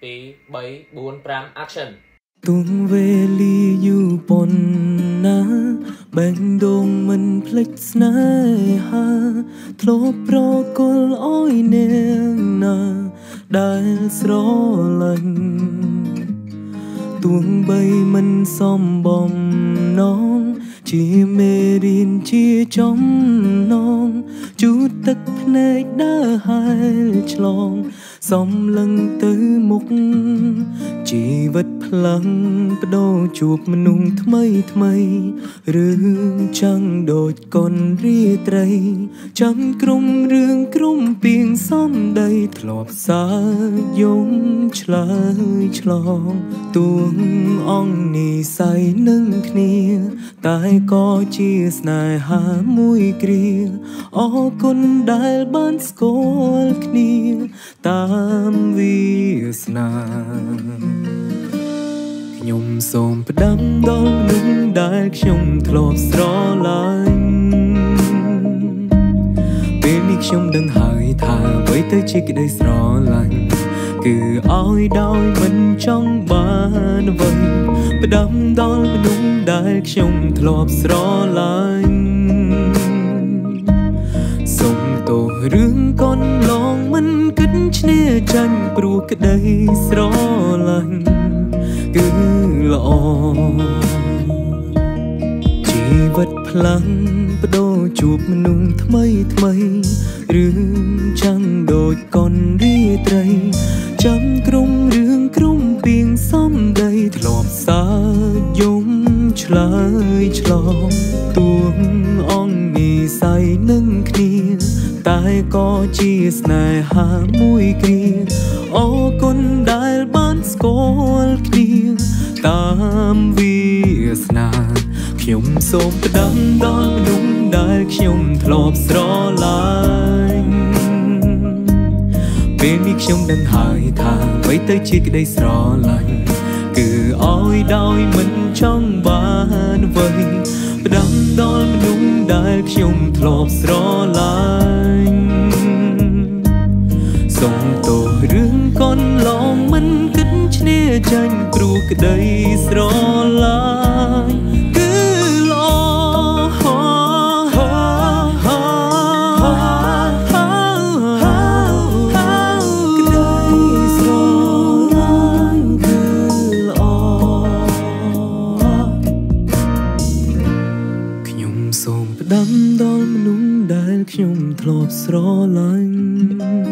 4 5 action ទួងវេលាយូរប៉ុណ្ណាបែងដងមិនភ្លេចស្នេហាធ្លាប់ប្រគល់អើយនាងណាដែលស្រលាញ់ទួងបីមិនសំបំណងជាមេរៀនជាចំណងជូតទឹកភ្នែកដើរហែលឆ្លង សំលឹងទៅមុខជីវិតផ្លាំងបដូរជួបមនុស្សថ្មីថ្មីរឿងចឹងដូចកុនរាត្រីចាំក្រុមរឿងក្រុមពីងសំដីធ្លាប់សាយងឆ្លើយឆ្លងទួងអងនីស័យនឹងគ្នា តែក៏ជាស្នេហាមួយគ្រាអរគុណដែលបានស្គាល់គ្នាតាមវាសនាខ្ញុំសូមផ្ដាំដល់នឹងដែលខ្ញុំធ្លាប់ស្រឡាញ់ពេលនេះខ្ញុំដឹងហើយថាអ្វីទៅជាក្តីស្រឡាញ់គឺឲ្យដោយមិនចង់បានអ្វីផ្ដាំដល់មនុស្សដែលខ្ញុំធ្លាប់ស្រឡាញ់សុំទោសរឿងកូនឡងមិនគិតឈ្នះ ចាញ់ព្រោះក្តីស្រឡាញ់គឺល្អជីវិតផ្លាំងបដូរជួបមនុស្សថ្មីថ្មីរឿងចាំងដូចកុនរាត្រីចាំក្រុមរឿងក្រុមពីងសំដីធ្លាប់សាយំឆ្លើយឆ្លងទួងអងនីស័យនឹងគ្នា តែក៏ជាស្នេហាមួយគ្រាអរគុណដែលបានស្គាល់គ្នាតាមវាសនាខ្ញុំសូមផ្ដាំដល់មនុស្សដែលខ្ញុំធ្លាប់ស្រឡាញ់ពេលនេះខ្ញុំដឹងហើយថាអ្វីទៅជាក្តីស្រឡាញ់គឺឲ្យដោយមិនចង់បានអ្វីផ្ដាំដល់មនុស្សដែលខ្ញុំធ្លាប់ស្រឡាញ់ ចាញ់ព្រោះក្តីស្រឡាញ់គឺល្អខ្ញុំសូមផ្ដាំដល់មនុស្សដែលខ្ញុំធ្លាប់ស្រឡាញ់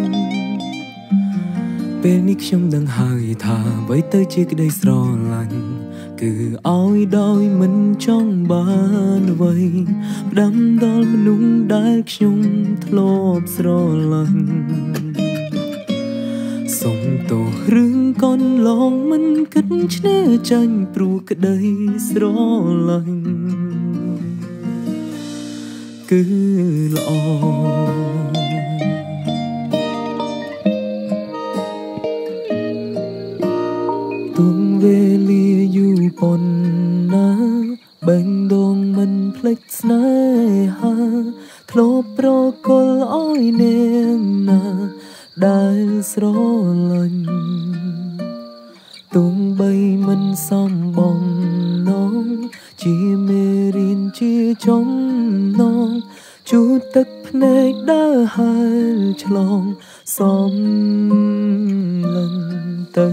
ពេលនេះខ្ញុំដឹងហើយថាអ្វីទៅជាក្តីស្រឡាញ់គឺឲ្យដោយមិនចង់បានអ្វីផ្ដាំដល់មនុស្សដែលខ្ញុំធ្លាប់ស្រឡាញ់សុំទោសរឿងកូនឡងមិនគិតឈ្នះចាញ់ព្រោះក្តីស្រឡាញ់គឺល្អ ប៉ុណ្ណាបែងដងមិនភ្លេចស្នេហាធ្លាប់ប្រគល់អើយនាងណាដែលស្រលាញ់ទុំបីមិនសំបំណងជាមេរៀនជាចំណងជូតទឹកភ្នែកដើរហែលឆ្លងសំលឹងទៅ